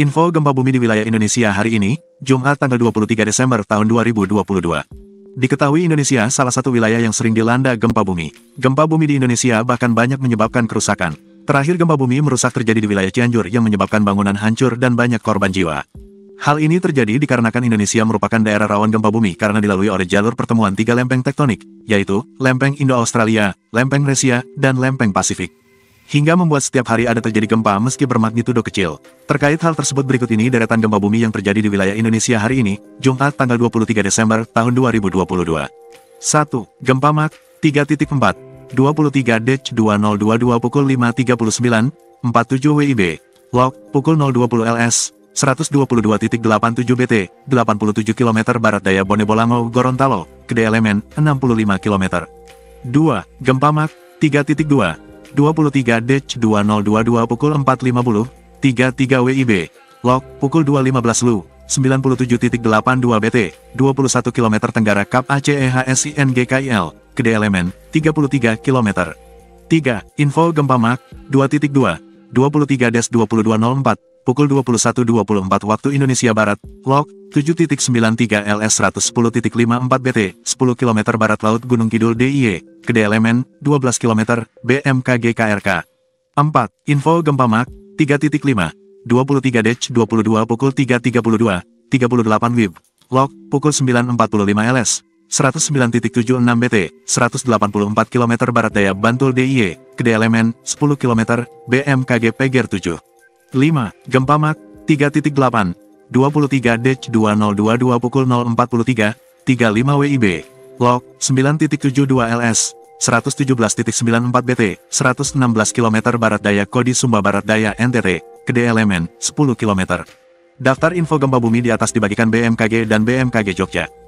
Info gempa bumi di wilayah Indonesia hari ini, Jumat tanggal 23 Desember tahun 2022. Diketahui Indonesia salah satu wilayah yang sering dilanda gempa bumi. Gempa bumi di Indonesia bahkan banyak menyebabkan kerusakan. Terakhir gempa bumi merusak terjadi di wilayah Cianjur yang menyebabkan bangunan hancur dan banyak korban jiwa. Hal ini terjadi dikarenakan Indonesia merupakan daerah rawan gempa bumi karena dilalui oleh jalur pertemuan tiga lempeng tektonik, yaitu lempeng Indo-Australia, lempeng Resia, dan lempeng Pasifik hingga membuat setiap hari ada terjadi gempa meski bermagnitudo kecil. Terkait hal tersebut berikut ini deretan gempa bumi yang terjadi di wilayah Indonesia hari ini, Jumat tanggal 23 Desember tahun 2022. 1. Gempa Mak 3.4 23 2022 pukul 5.39 47 WIB Log pukul 020 LS 122.87 BT 87 km barat daya Bone Bolango Gorontalo Gede Elemen 65 km 2. Gempa Mak 3.2 23-2022 pukul 4.50, 33 WIB, log, pukul 2.15 Lu, 97.82 BT, 21 km Tenggara Kap ACEHSINGKIL, Gede Elemen, 33 km. 3. Info Gempa Mak, 2.2, 23-2204, pukul 21.24 waktu Indonesia Barat, log, 7.93 LS 110.54 BT, 10 km barat laut Gunung Kidul DIY, Gede Elemen, 12 km, BMKG KRK. 4. Info Gempa Mak, 3.5, 23 Dec 22 pukul 3.32, 38 WIB, log, pukul 9.45 LS, 109.76 BT, 184 km barat daya Bantul DIY, Gede Elemen, 10 km, BMKG PGR 7. 5. Gempa Mak, 3.8, 23 Dec 2022 pukul 043, 35 WIB, log 9.72 LS, 117.94 BT, 116 km barat daya Kodi Sumba Barat Daya NTT, Gede Elemen, 10 km. Daftar info gempa bumi di atas dibagikan BMKG dan BMKG Jogja.